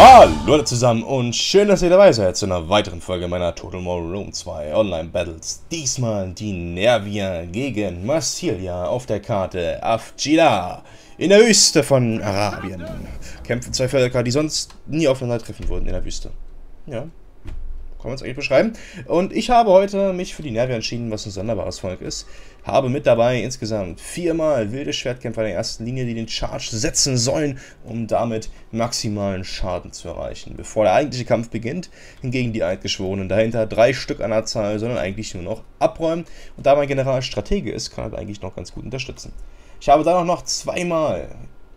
Hallo zusammen und schön, dass ihr dabei seid zu einer weiteren Folge meiner Total War Room 2 Online Battles. Diesmal die Nervia gegen Marsilia auf der Karte Afjila in der Wüste von Arabien. Kämpfen zwei Völker, die sonst nie aufeinander treffen würden in der Wüste. Ja, kann man es eigentlich beschreiben. Und ich habe heute mich für die Nervia entschieden, was ein sonderbares Volk ist. Habe mit dabei insgesamt viermal wilde Schwertkämpfer der ersten Linie, die den Charge setzen sollen, um damit maximalen Schaden zu erreichen. Bevor der eigentliche Kampf beginnt, hingegen die Eidgeschworenen dahinter drei Stück an der Zahl, sondern eigentlich nur noch abräumen. Und da mein General Stratege ist, kann er eigentlich noch ganz gut unterstützen. Ich habe dann auch noch zweimal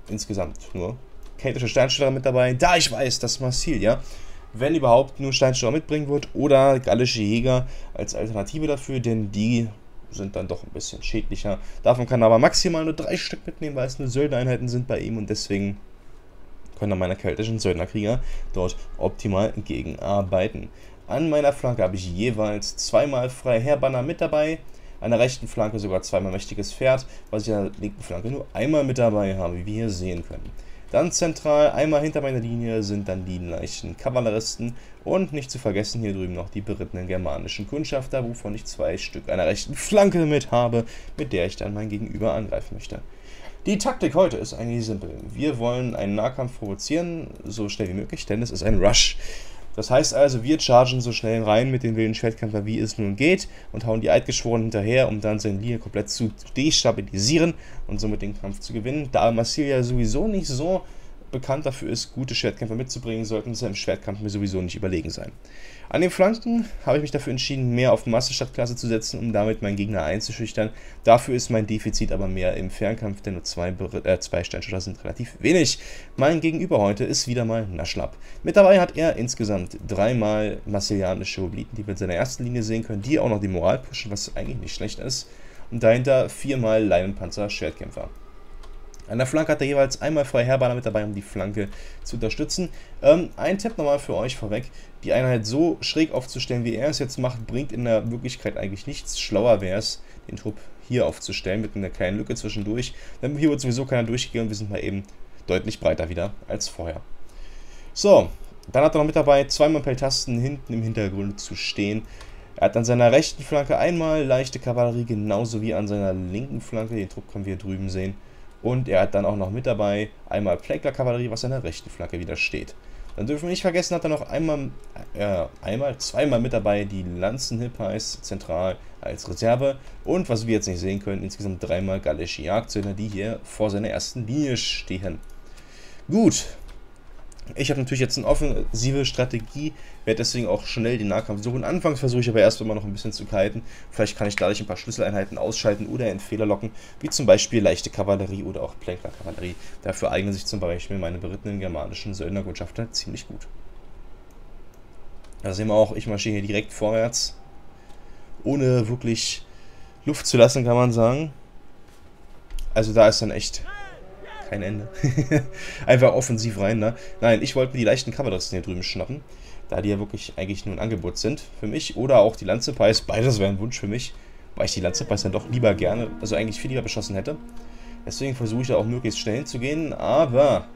insgesamt nur keltische Steinschläger mit dabei, da ich weiß, dass Marsilia wenn überhaupt nur Steinschauer mitbringen wird oder gallische Jäger als Alternative dafür, denn die sind dann doch ein bisschen schädlicher. Davon kann er aber maximal nur drei Stück mitnehmen, weil es nur Söldnereinheiten sind bei ihm und deswegen können dann meine keltischen Söldnerkrieger dort optimal gegenarbeiten. An meiner Flanke habe ich jeweils zweimal Freiherrbanner mit dabei, an der rechten Flanke sogar zweimal mächtiges Pferd, was ich an der linken Flanke nur einmal mit dabei habe, wie wir hier sehen können. Dann zentral, einmal hinter meiner Linie, sind dann die leichten Kavalleristen und nicht zu vergessen hier drüben noch die berittenen germanischen Kundschafter, wovon ich zwei Stück einer rechten Flanke mit habe, mit der ich dann mein Gegenüber angreifen möchte. Die Taktik heute ist eigentlich simpel. Wir wollen einen Nahkampf provozieren, so schnell wie möglich, denn es ist ein Rush. Das heißt also, wir chargen so schnell rein mit den wilden Schwertkämpfer, wie es nun geht, und hauen die Eidgeschworenen hinterher, um dann seine Linie komplett zu destabilisieren und somit den Kampf zu gewinnen. Da Marsilia sowieso nicht so bekannt dafür ist, gute Schwertkämpfer mitzubringen, sollten sie im Schwertkampf mir sowieso nicht überlegen sein. An den Flanken habe ich mich dafür entschieden, mehr auf Masse statt Klasse zu setzen, um damit meinen Gegner einzuschüchtern. Dafür ist mein Defizit aber mehr im Fernkampf, denn nur zwei, äh, zwei Steinschütter sind relativ wenig. Mein Gegenüber heute ist wieder mal Naschlapp. Mit dabei hat er insgesamt dreimal massilianische Obliten, die wir in seiner ersten Linie sehen können, die auch noch die Moral pushen, was eigentlich nicht schlecht ist. Und dahinter viermal Leinenpanzer-Schwertkämpfer. An der Flanke hat er jeweils einmal freie Herbaner mit dabei, um die Flanke zu unterstützen. Ähm, ein Tipp nochmal für euch vorweg. Die Einheit so schräg aufzustellen, wie er es jetzt macht, bringt in der Wirklichkeit eigentlich nichts. Schlauer wäre es, den Trupp hier aufzustellen, mit einer kleinen Lücke zwischendurch. Denn hier wird sowieso keiner durchgehen und wir sind mal eben deutlich breiter wieder als vorher. So, dann hat er noch mit dabei zweimal Peltasten hinten im Hintergrund zu stehen. Er hat an seiner rechten Flanke einmal leichte Kavallerie, genauso wie an seiner linken Flanke. Den Trupp können wir drüben sehen. Und er hat dann auch noch mit dabei einmal Plankler-Kavallerie, was an der rechten Flanke wieder steht. Dann dürfen wir nicht vergessen, hat er noch einmal, äh, einmal, zweimal mit dabei die Lanzen-Hippies zentral als Reserve. Und was wir jetzt nicht sehen können, insgesamt dreimal gallische Jagdzöhner, die hier vor seiner ersten Linie stehen. Gut, ich habe natürlich jetzt eine offensive Strategie, werde deswegen auch schnell den Nahkampf suchen. Anfangs versuche ich aber erst immer noch ein bisschen zu kiten. Vielleicht kann ich dadurch ein paar Schlüsseleinheiten ausschalten oder in Fehler locken, wie zum Beispiel leichte Kavallerie oder auch Plänkler-Kavallerie. Dafür eignen sich zum Beispiel meine berittenen germanischen Söldnerkundschafter ziemlich gut. Da sehen wir auch, ich marschiere hier direkt vorwärts, ohne wirklich Luft zu lassen, kann man sagen. Also da ist dann echt kein Ende. Einfach offensiv rein, ne? Nein, ich wollte mir die leichten Kavalleristen hier drüben schnappen, da die ja wirklich eigentlich nur ein Angebot sind für mich. Oder auch die Lanzepies, beides wäre ein Wunsch für mich, weil ich die Lanzepies dann doch lieber gerne, also eigentlich viel lieber beschossen hätte. Deswegen versuche ich da auch möglichst schnell hinzugehen, aber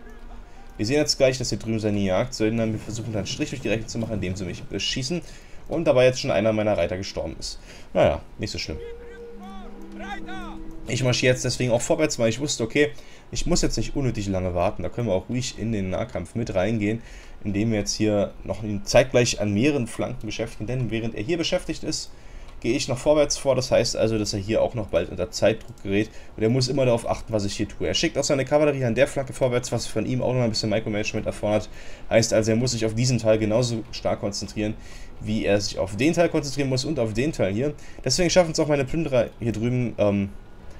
wir sehen jetzt gleich, dass hier drüben seine Jagd sondern wir versuchen dann einen Strich durch die Rechnung zu machen, indem sie mich beschießen und dabei jetzt schon einer meiner Reiter gestorben ist. Naja, nicht so schlimm. Ich marschiere jetzt deswegen auch vorwärts, weil ich wusste, okay, ich muss jetzt nicht unnötig lange warten. Da können wir auch ruhig in den Nahkampf mit reingehen, indem wir jetzt hier noch zeitgleich an mehreren Flanken beschäftigen. Denn während er hier beschäftigt ist, gehe ich noch vorwärts vor. Das heißt also, dass er hier auch noch bald unter Zeitdruck gerät. Und er muss immer darauf achten, was ich hier tue. Er schickt auch seine Kavallerie an der Flanke vorwärts, was von ihm auch noch ein bisschen Micromanagement erfordert. Heißt also, er muss sich auf diesen Teil genauso stark konzentrieren, wie er sich auf den Teil konzentrieren muss und auf den Teil hier. Deswegen schaffen es auch meine Plünderer hier drüben, ähm,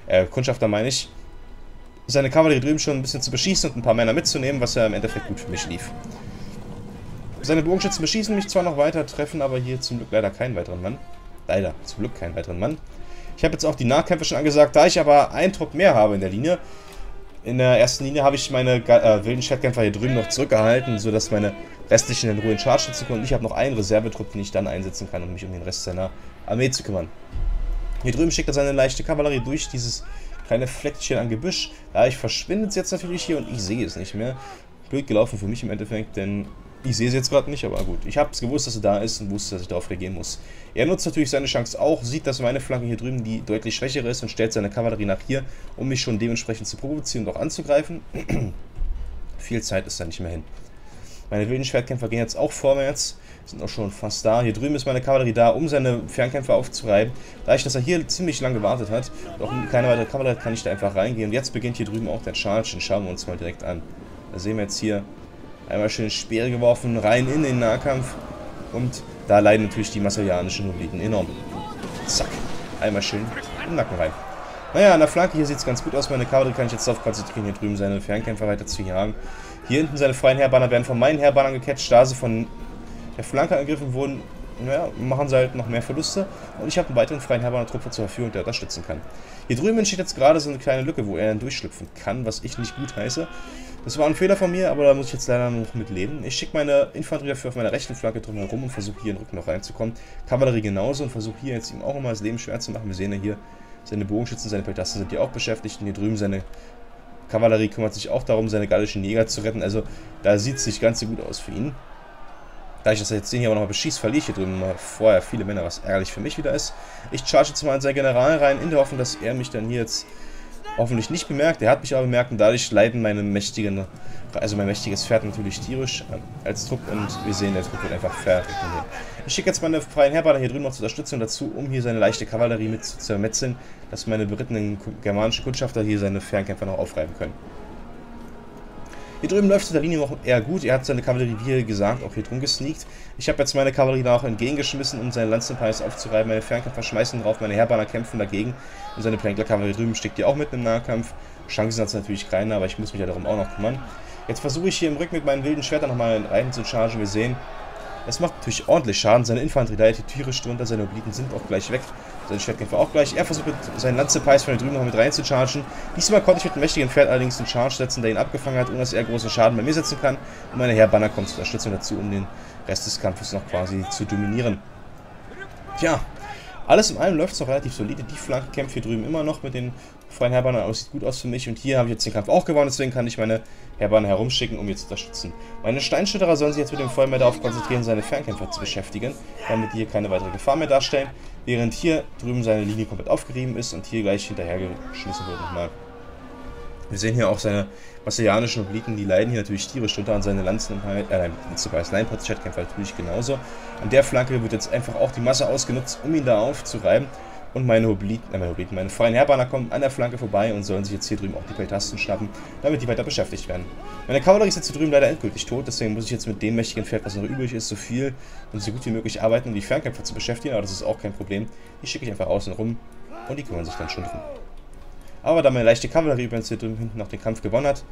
äh, Kundschafter meine ich, seine Kavallerie drüben schon ein bisschen zu beschießen und ein paar Männer mitzunehmen, was ja im Endeffekt gut für mich lief. Seine Bogenschützen beschießen mich zwar noch weiter, treffen aber hier zum Glück leider keinen weiteren Mann. Leider, zum Glück keinen weiteren Mann. Ich habe jetzt auch die Nahkämpfe schon angesagt, da ich aber einen Trupp mehr habe in der Linie. In der ersten Linie habe ich meine äh, wilden Schwertkämpfer hier drüben noch zurückgehalten, sodass meine restlichen in Ruhe in Charge schützen können. Und ich habe noch einen Reservetrupp, den ich dann einsetzen kann, um mich um den Rest seiner Armee zu kümmern. Hier drüben schickt er seine leichte Kavallerie durch dieses kleine Fleckchen an Gebüsch. Dadurch verschwindet es jetzt natürlich hier und ich sehe es nicht mehr. Blöd gelaufen für mich im Endeffekt, denn ich sehe sie jetzt gerade nicht, aber gut. Ich habe es gewusst, dass sie da ist und wusste, dass ich darauf reagieren muss. Er nutzt natürlich seine Chance auch, sieht, dass meine Flanke hier drüben die deutlich schwächere ist und stellt seine Kavallerie nach hier, um mich schon dementsprechend zu provozieren und auch anzugreifen. Viel Zeit ist da nicht mehr hin. Meine wilden Schwertkämpfer gehen jetzt auch vorwärts, sind auch schon fast da. Hier drüben ist meine Kavallerie da, um seine Fernkämpfer aufzureiben. Da ich, dass er hier ziemlich lange gewartet hat, auch keine weitere Kavallerie kann ich da einfach reingehen. Und jetzt beginnt hier drüben auch der Charge, den schauen wir uns mal direkt an. Da sehen wir jetzt hier Einmal schön Speere geworfen, rein in den Nahkampf. Und da leiden natürlich die massilianischen Hopliten enorm. Zack. Einmal schön im Nacken rein. Naja, an der Flanke hier sieht es ganz gut aus. Meine Kavallerie kann ich jetzt darauf konzentrieren, hier drüben seine Fernkämpfer weiter zu jagen. Hier hinten seine freien Heerbanner werden von meinen Heerbannern gecatcht, da sie von der Flanke angegriffen wurden. Naja, machen sie halt noch mehr Verluste. Und ich habe einen weiteren freien Heerbanner-Trupp zur Verfügung, der unterstützen kann. Hier drüben entsteht jetzt gerade so eine kleine Lücke, wo er dann durchschlüpfen kann, was ich nicht gut heiße. Das war ein Fehler von mir, aber da muss ich jetzt leider noch mit leben. Ich schicke meine Infanterie dafür auf meiner rechten Flanke drum herum und versuche hier in den Rücken noch reinzukommen. Kavallerie genauso und versuche hier jetzt ihm auch immer das Leben schwer zu machen. Wir sehen ja hier, seine Bogenschützen, seine Peltasten sind hier auch beschäftigt und hier drüben seine Kavallerie kümmert sich auch darum, seine gallischen Jäger zu retten. Also da sieht es nicht ganz so gut aus für ihn. Da ich das jetzt hier aber nochmal beschießt, verliere ich hier drüben mal vorher viele Männer, was ärgerlich für mich wieder ist. Ich charge jetzt mal in seinen General rein, in der Hoffnung, dass er mich dann hier jetzt hoffentlich nicht bemerkt. Er hat mich aber bemerkt und dadurch leiden meine mächtigen, also mein mächtiges Pferd natürlich tierisch äh, als Trupp und wir sehen, der Trupp wird einfach fertig. Ich schicke jetzt meine freien Heerbanner hier drüben noch zur Unterstützung dazu, um hier seine leichte Kavallerie mit zu zermetzeln, dass meine berittenen germanischen Kundschafter hier seine Fernkämpfer noch aufreiben können. Hier drüben läuft der Linie noch eher gut. Er hat seine Kavallerie, wie gesagt, auch hier drum gesneakt. Ich habe jetzt meine Kavallerie da auch entgegengeschmissen, um seine Lanzenpeis aufzureiben. Meine Fernkämpfer schmeißen drauf, meine Heerbanner kämpfen dagegen. Und seine Plänkler-Kavallerie drüben steckt hier auch mit im Nahkampf. Chancen hat es natürlich keine, aber ich muss mich ja darum auch noch kümmern. Jetzt versuche ich hier im Rücken mit meinen wilden Schwertern nochmal rein zu chargen. Wir sehen, es macht natürlich ordentlich Schaden. Seine Infanterie leidet tierisch drunter, seine Obliten sind auch gleich weg. Seine Schwertkämpfer auch gleich. Er versucht mit seinen Lanzepeis von drüben noch mit reinzuchargen. Diesmal konnte ich mit dem mächtigen Pferd allerdings einen Charge setzen, der ihn abgefangen hat, ohne dass er großen Schaden bei mir setzen kann. Und meine Heerbanner kommt zur Unterstützung dazu, um den Rest des Kampfes noch quasi zu dominieren. Tja, alles in allem läuft es noch relativ solide. Die Flanke kämpft hier drüben immer noch mit den freien Heerbannern, aber sieht gut aus für mich. Und hier habe ich jetzt den Kampf auch gewonnen, deswegen kann ich meine Heerbanner herumschicken, um ihn zu unterstützen. Meine Steinschütterer sollen sich jetzt mit dem Feuer mehr darauf konzentrieren, seine Fernkämpfer zu beschäftigen, damit die hier keine weitere Gefahr mehr darstellen. Während hier drüben seine Linie komplett aufgerieben ist und hier gleich hinterhergeschmissen wird nochmal. Wir sehen hier auch seine brasilianischen Obliken, die leiden hier natürlich tierisch drunter an seine Lanzen, äh, kämpft natürlich genauso. An der Flanke wird jetzt einfach auch die Masse ausgenutzt, um ihn da aufzureiben. Und meine Hopliten, äh, meine Hopliten, meine freien Heerbanner kommen an der Flanke vorbei und sollen sich jetzt hier drüben auch die Peltasten schnappen, damit die weiter beschäftigt werden. Meine Kavallerie ist jetzt hier drüben leider endgültig tot, deswegen muss ich jetzt mit dem mächtigen Pferd, was noch übrig ist, so viel und so gut wie möglich arbeiten, um die Fernkämpfer zu beschäftigen, aber das ist auch kein Problem. Die schicke ich einfach außen rum und die kümmern sich dann schon drum. Aber da meine leichte Kavallerie übrigens hier drüben hinten noch den Kampf gewonnen hat,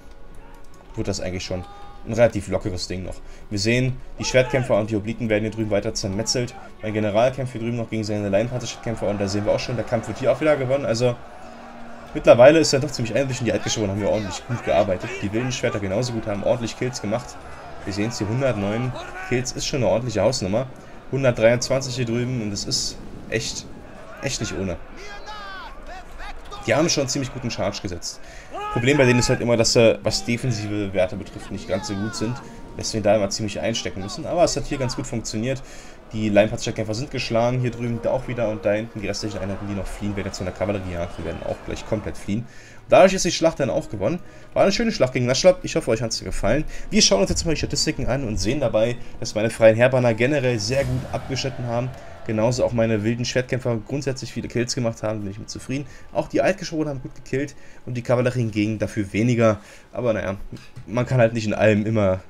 wird das eigentlich schon ein relativ lockeres Ding noch. Wir sehen, die Schwertkämpfer und die Obliten werden hier drüben weiter zermetzelt. Mein General kämpft hier drüben noch gegen seine Leinpartnerschwertkämpfer und da sehen wir auch schon, der Kampf wird hier auch wieder gewonnen. Also mittlerweile ist er doch ziemlich ähnlich und die Altgeschworenen haben hier ordentlich gut gearbeitet. Die wilden Schwerter genauso gut, haben ordentlich Kills gemacht. Wir sehen es hier, 109 Kills ist schon eine ordentliche Hausnummer. 123 hier drüben und es ist echt, echt nicht ohne. Die haben schon einen ziemlich guten Charge gesetzt. Problem bei denen ist halt immer, dass sie, was defensive Werte betrifft, nicht ganz so gut sind. Deswegen da immer ziemlich einstecken müssen. Aber es hat hier ganz gut funktioniert. Die Leinpatzkämpfer sind geschlagen, hier drüben auch wieder und da hinten die restlichen Einheiten, die noch fliehen, werden jetzt von der Kavallerie jagt, die werden auch gleich komplett fliehen. Dadurch ist die Schlacht dann auch gewonnen. War eine schöne Schlacht gegen Naschlab. Ich hoffe, euch hat es gefallen. Wir schauen uns jetzt mal die Statistiken an und sehen dabei, dass meine freien Heerbanner generell sehr gut abgeschnitten haben. Genauso auch meine wilden Schwertkämpfer grundsätzlich viele Kills gemacht haben, bin ich mit zufrieden. Auch die Altgeschworenen haben gut gekillt und die Kavallerie hingegen dafür weniger. Aber naja, man kann halt nicht in allem immer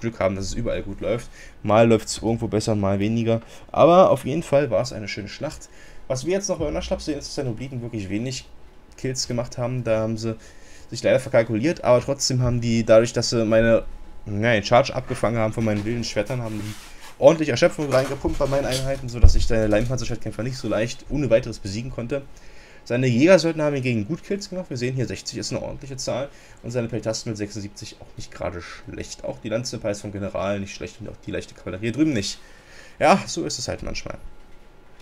Glück haben, dass es überall gut läuft. Mal läuft es irgendwo besser, mal weniger. Aber auf jeden Fall war es eine schöne Schlacht. Was wir jetzt noch bei Naschlab sehen, ist, dass die Nobliten wirklich wenig Kills gemacht haben. Da haben sie sich leider verkalkuliert, aber trotzdem haben die, dadurch, dass sie meine, naja, Charge abgefangen haben von meinen wilden Schwertern, haben die ordentlich Erschöpfung reingepumpt bei meinen Einheiten, sodass ich seine Leinpanzerschwertkämpfer nicht so leicht ohne weiteres besiegen konnte. Seine Jägersöldner haben hingegen gut Kills gemacht. Wir sehen hier 60 ist eine ordentliche Zahl. Und seine Peltasten mit 76 auch nicht gerade schlecht. Auch die Lanzenpeis vom General nicht schlecht und auch die leichte Kavallerie drüben nicht. Ja, so ist es halt manchmal.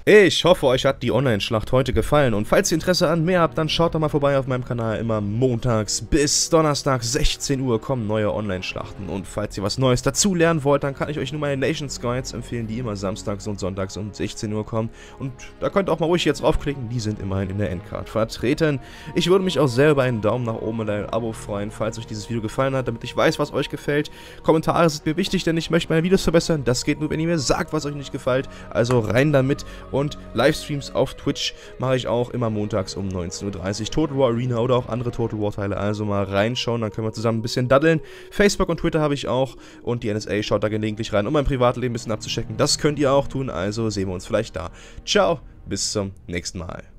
Ich hoffe, euch hat die Online-Schlacht heute gefallen und falls ihr Interesse an mehr habt, dann schaut doch mal vorbei auf meinem Kanal. Immer montags bis Donnerstag 16 Uhr kommen neue Online-Schlachten und falls ihr was Neues dazu lernen wollt, dann kann ich euch nur meine Nations Guides empfehlen, die immer samstags und sonntags um 16 Uhr kommen und da könnt ihr auch mal ruhig jetzt draufklicken, die sind immerhin in der Endcard vertreten. Ich würde mich auch selber einen Daumen nach oben und ein Abo freuen, falls euch dieses Video gefallen hat, damit ich weiß, was euch gefällt. Kommentare sind mir wichtig, denn ich möchte meine Videos verbessern. Das geht nur, wenn ihr mir sagt, was euch nicht gefällt. Also rein damit und Livestreams auf Twitch mache ich auch immer montags um 19.30 Uhr. Total War Arena oder auch andere Total War Teile. Also mal reinschauen, dann können wir zusammen ein bisschen daddeln. Facebook und Twitter habe ich auch und die NSA schaut da gelegentlich rein, um mein Privatleben ein bisschen abzuchecken. Das könnt ihr auch tun, also sehen wir uns vielleicht da. Ciao, bis zum nächsten Mal.